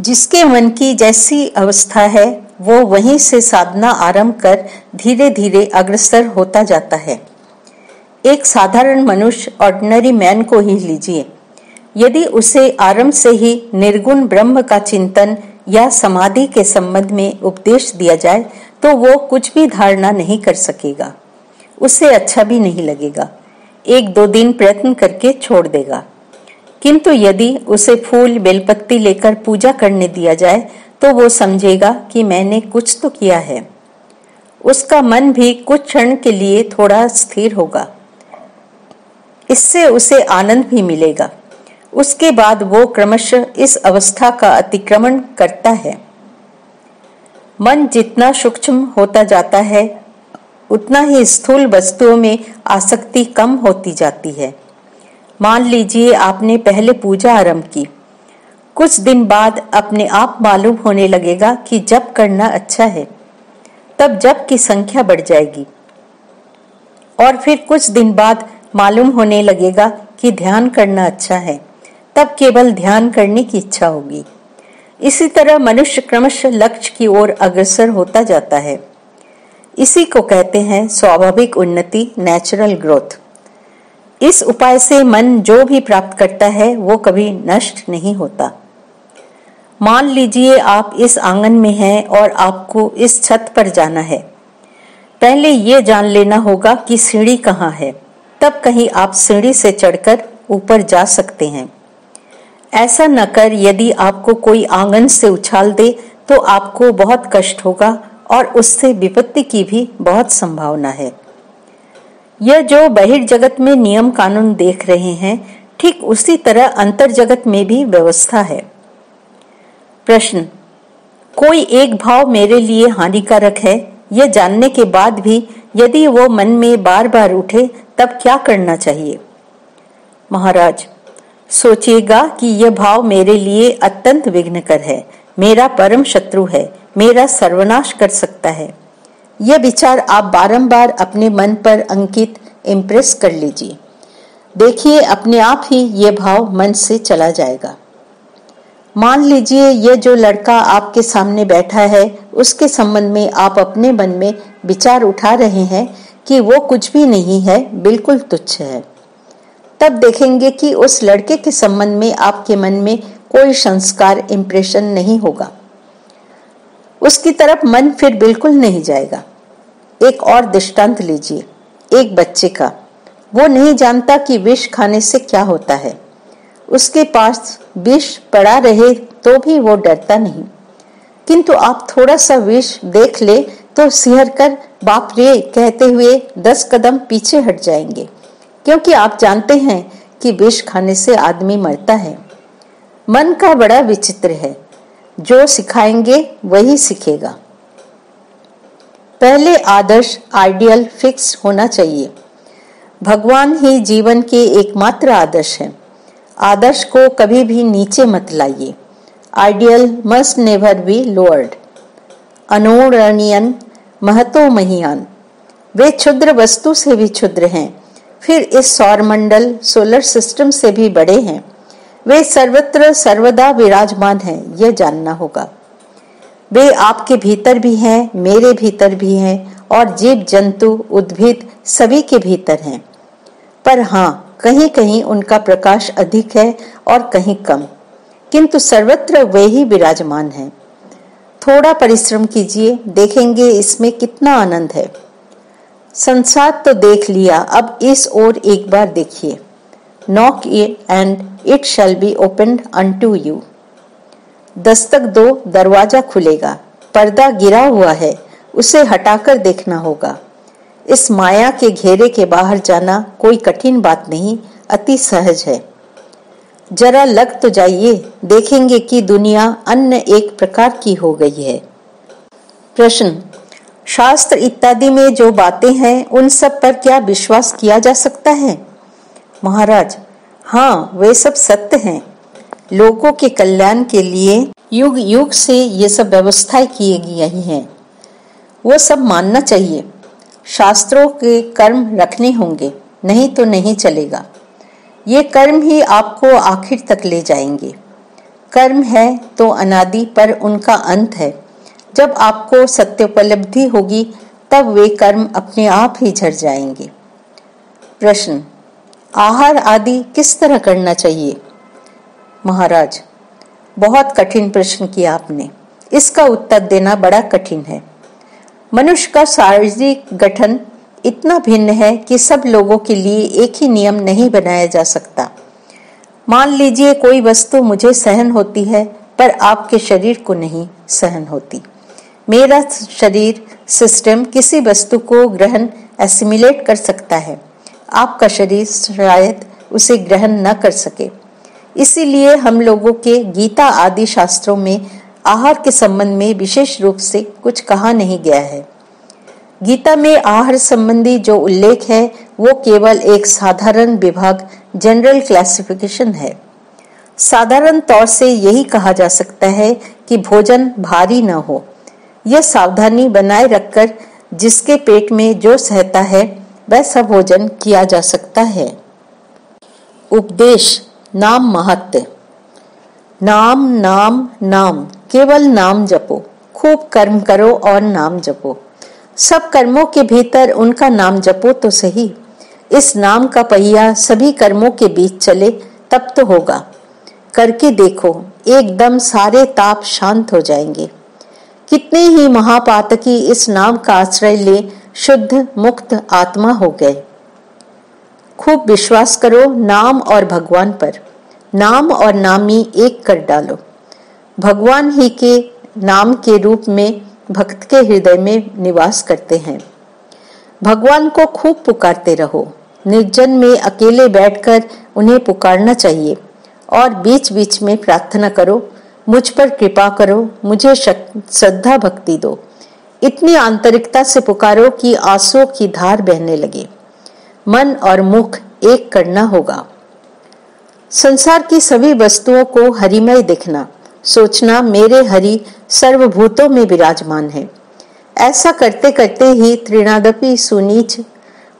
जिसके मन की जैसी अवस्था है, वो वहीं से साधना आरंभ कर धीरे धीरे अग्रसर होता जाता है। एक साधारण मनुष्य ऑर्डिनरी मैन को ही लीजिए। यदि उसे आरंभ से ही निर्गुण ब्रह्म का चिंतन या समाधि के संबंध में उपदेश दिया जाए तो वो कुछ भी धारणा नहीं कर सकेगा। उसे अच्छा भी नहीं लगेगा। एक दो दिन प्रयत्न करके छोड़ देगा। किंतु यदि उसे फूल, बेलपत्ती लेकर पूजा करने दिया जाए तो वो समझेगा कि मैंने कुछ तो किया है। उसका मन भी कुछ क्षण के लिए थोड़ा स्थिर होगा। इससे उसे आनंद भी मिलेगा। उसके बाद वो क्रमशः इस अवस्था का अतिक्रमण करता है। मन जितना सूक्ष्म होता जाता है, उतना ही स्थूल वस्तुओं में आसक्ति कम होती जाती है। मान लीजिए आपने पहले पूजा आरंभ की। कुछ दिन बाद अपने आप मालूम होने लगेगा कि जब करना अच्छा है। तब जब की संख्या बढ़ जाएगी। और फिर कुछ दिन बाद मालूम होने लगेगा कि ध्यान करना अच्छा है। तब केवल ध्यान करने की इच्छा होगी। इसी तरह मनुष्य क्रमशः लक्ष्य की ओर अग्रसर होता जाता है। इसी को कहते हैं स्वाभाविक उन्नति नेचुरल ग्रोथ इस उपाय से मन जो भी प्राप्त करता है, वो कभी नष्ट नहीं होता। मान लीजिए आप इस आँगन में हैं और आपको इस छत पर जाना है। पहले ये जान लेना होगा कि सीढ़ी कहाँ है। तब कहीं आप सीढ़ी से चढ़कर ऊपर जा सकते हैं। ऐसा न कर यदि आपको कोई आँगन से उछाल दे तो आपको बहुत कष्ट होगा और उससे विपत्ति की भी बहुत संभावना है। यह जो बहिर्जगत में नियम कानून देख रहे हैं, ठीक उसी तरह अंतर जगत में भी व्यवस्था है। प्रश्न, कोई एक भाव मेरे लिए हानिकारक है? यह जानने के बाद भी यदि वो मन में बार बार उठे, तब क्या करना चाहिए? महाराज, सोचिएगा कि यह भाव मेरे लिए अत्यंत विघ्नकर है। मेरा परम शत्रु है। मेरा सर्वनाश कर सकता है। यह विचार आप बारंबार अपने मन पर अंकित इम्प्रेस कर लीजिए। देखिए, अपने आप ही ये भाव मन से चला जाएगा। मान लीजिए ये जो लड़का आपके सामने बैठा है, उसके संबंध में आप अपने मन में विचार उठा रहे हैं कि वो कुछ भी नहीं है, बिल्कुल तुच्छ है। तब देखेंगे कि उस लड़के के संबंध में आपके मन में कोई संस्कार इम्प्रेशन नहीं होगा। उसकी तरफ़ मन फिर बिल्कुल नहीं जाएगा। एक और दृष्टांत लीजिए, एक बच्चे का। वो नहीं जानता कि विष खाने से क्या होता है। उसके पास विष पड़ा रहे तो भी वो डरता नहीं। किंतु आप थोड़ा सा विष देख ले तो सिहर कर, बाप रे, कहते हुए दस कदम पीछे हट जाएँगे। क्योंकि आप जानते हैं कि विष खाने से आदमी मरता है। मन का बड़ा विचित्र है। जो सिखाएँगे वही सीखेगा। पहले आदर्श आइडियल फिक्स होना चाहिए। भगवान ही जीवन के एकमात्र आदर्श है। आदर्श को कभी भी नीचे मत लाइए। Ideal must never be lowered. अनुरणीयन महतो महियान वे क्षुद्र वस्तु से भी क्षुद्र हैं। फिर इस सौरमंडल, सोलर सिस्टम से भी बड़े हैं। वे सर्वत्र सर्वदा विराजमान हैं, यह जानना होगा। वे आपके भीतर भी हैं, मेरे भीतर भी हैं, और जीव, जंतु, उद्भिद सभी के भीतर हैं। पर हाँ कहीं कहीं उनका प्रकाश अधिक है और कहीं कम। किंतु सर्वत्र वे ही विराजमान हैं। थोड़ा परिश्रम कीजिए, देखेंगे इसमें कितना आनंद है। संसार तो देख लिया, अब इस ओर एक बार देखिए। And it shall be open to you Dastak दो, दरवाज़ा खुलेगा। पर्दा गिरा हुआ है, उसे हटाकर देखना होगा। इस माया के घेरे के बाहर जाना कोई कठिन बात नहीं, अति सहज है। जरा लग तो जाइए, देखेंगे कि दुनिया अन्य एक प्रकार की हो गई है। प्रश्न, शास्त्र इत्यादि में जो बातें हैं, उन सब पर क्या विश्वास किया जा सकता है? महाराज हाँ वे सब सत्य हैं। लोगों के कल्याण के लिए युग युग से ये सब व्यवस्थाएँ की गई हैं। वो सब मानना चाहिए। शास्त्रों के कर्म रखने होंगे, नहीं तो नहीं चलेगा। ये कर्म ही आपको आखिर तक ले जाएँगे। कर्म है तो अनादि, पर उनका अंत है। जब आपको सत्योपलब्धि होगी, तब वे कर्म अपने आप ही झड़ जाएँगे। प्रश्न आहार आदि किस तरह करना चाहिए? महाराज, बहुत कठिन प्रश्न किया आपने। इसका उत्तर देना बड़ा कठिन है। मनुष्य का शारीरिक गठन इतना भिन्न है कि सब लोगों के लिए एक ही नियम नहीं बनाया जा सकता। मान लीजिए कोई वस्तु मुझे सहन होती है, पर आपके शरीर को नहीं सहन होती। मेरा शरीर सिस्टम किसी वस्तु को ग्रहण एसिमिलेट कर सकता है। आपका शरीर शायद उसे ग्रहण न कर सके। इसीलिए हम लोगों के गीता आदि शास्त्रों में आहार के संबंध में विशेष रूप से कुछ कहा नहीं गया है। गीता में आहार संबंधी जो उल्लेख है, वो केवल एक साधारण विभाग जनरल क्लासिफिकेशन है। साधारण तौर से यही कहा जा सकता है कि भोजन भारी न हो। यह सावधानी बनाए रखकर जिसके पेट में जो सहता है वैसा भोजन किया जा सकता है। उपदेश, नाम महत्व। नाम नाम नाम, केवल नाम जपो, खूब कर्म करो और नाम जपो। सब कर्मों के भीतर उनका नाम जपो तो सही। इस नाम का पहिया सभी कर्मों के बीच चले, तब तो होगा। करके देखो, एकदम सारे ताप शांत हो जाएँगे। कितने ही महापातकी इस नाम का आश्रय ले शुद्ध मुक्त आत्मा हो गए। खूब विश्वास करो नाम और भगवान पर। नाम और नामी एक कर डालो। भगवान ही के नाम के रूप में, भक्त के हृदय में निवास करते हैं। भगवान को खूब पुकारते रहो। निर्जन में अकेले बैठकर उन्हें पुकारना चाहिए। और बीच बीच में प्रार्थना करो, मुझ पर कृपा करो, मुझे श्रद्धा भक्ति दो। इतनी आंतरिकता से पुकारो कि आंसुओं की धार बहने लगे। मन और मुख एक करना होगा। संसार की सभी वस्तुओं को हरिमय दिखना, सोचना मेरे हरि सर्वभूतों में विराजमान है। ऐसा करते करते ही त्रिनादपि सुनीच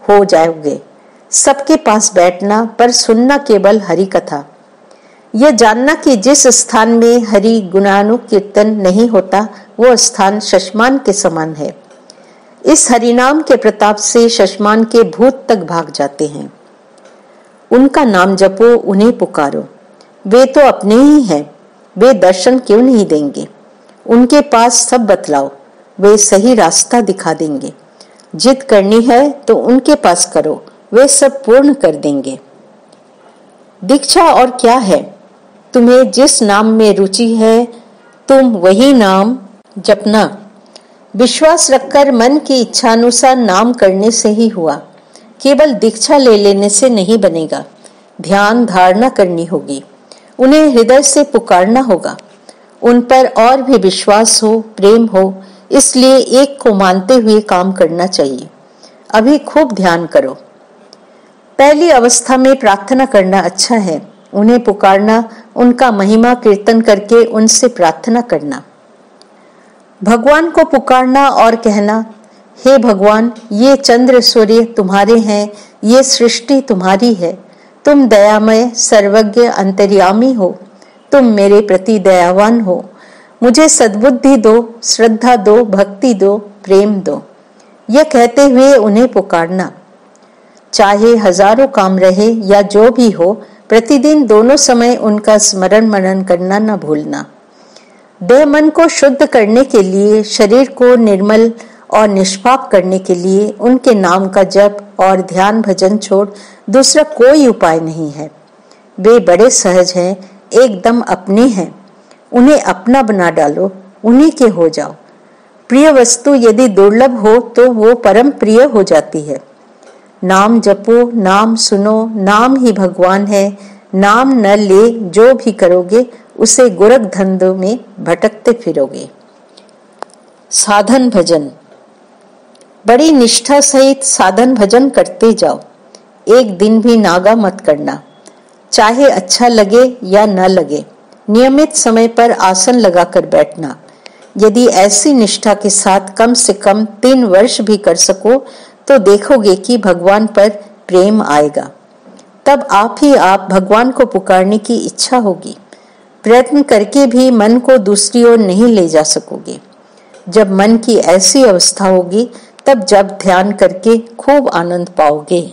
हो जाओगे। सबके पास बैठना पर सुनना केवल हरि कथा यह जानना कि जिस स्थान में हरि गुणानुकीर्तन नहीं होता वो स्थान शशमान के समान है। इस हरिनाम के प्रताप से शशमान के भूत तक भाग जाते हैं। उनका नाम जपो, उन्हें पुकारो। वे तो अपने ही हैं। वे दर्शन क्यों नहीं देंगे? उनके पास सब बतलाओ। वे सही रास्ता दिखा देंगे। जिद करनी है तो उनके पास करो। वे सब पूर्ण कर देंगे। दीक्षा और क्या है? तुम्हें जिस नाम में रुचि है, तुम वही नाम जपना। विश्वास रखकर मन की इच्छा अनुसार नाम करने से ही हुआ। केवल दीक्षा ले लेने से नहीं बनेगा। ध्यान धारणा करनी होगी। उन्हें हृदय से पुकारना होगा। उन पर और भी विश्वास हो, प्रेम हो, इसलिए एक को मानते हुए काम करना चाहिए। अभी खूब ध्यान करो। पहली अवस्था में प्रार्थना करना अच्छा है। उन्हें पुकारना, उनका महिमा, कीर्तन करके उनसे प्रार्थना करना। भगवान को पुकारना और कहना, हे भगवान, ये चंद्र सूर्य तुम्हारे हैं, ये सृष्टि तुम्हारी है। तुम दयामय, सर्वज्ञ, अंतर्यामी हो। तुम मेरे प्रति दयावान हो। मुझे सद्बुद्धि दो, श्रद्धा दो, भक्ति दो, प्रेम दो। यह कहते हुए उन्हें पुकारना। चाहे हज़ारों काम रहे या जो भी हो, प्रतिदिन दोनों समय उनका स्मरण मनन करना न भूलना। देह मन को शुद्ध करने के लिए, शरीर को निर्मल और निष्पाप करने के लिए उनके नाम का जप और ध्यान भजन छोड़ दूसरा कोई उपाय नहीं है। वे बड़े सहज हैं, एकदम अपने हैं। उन्हें अपना बना डालो, उन्हीं के हो जाओ। प्रिय वस्तु यदि दुर्लभ हो तो वो परम प्रिय हो जाती है। नाम जपो, नाम सुनो, नाम ही भगवान है। नाम न ले, जो भी करोगे उसे गोरख धंधों में भटकते फिरोगे। साधन भजन। बड़ी निष्ठा सहित साधन भजन करते जाओ। एक दिन भी नागा मत करना। चाहे अच्छा लगे या न लगे, नियमित समय पर आसन लगाकर बैठना। यदि ऐसी निष्ठा के साथ कम से कम तीन वर्ष भी कर सको तो देखोगे कि भगवान पर प्रेम आएगा। तब आप ही आप भगवान को पुकारने की इच्छा होगी। प्रयत्न करके भी मन को दूसरी ओर नहीं ले जा सकोगे। जब मन की ऐसी अवस्था होगी, तब जब ध्यान करके खूब आनंद पाओगे।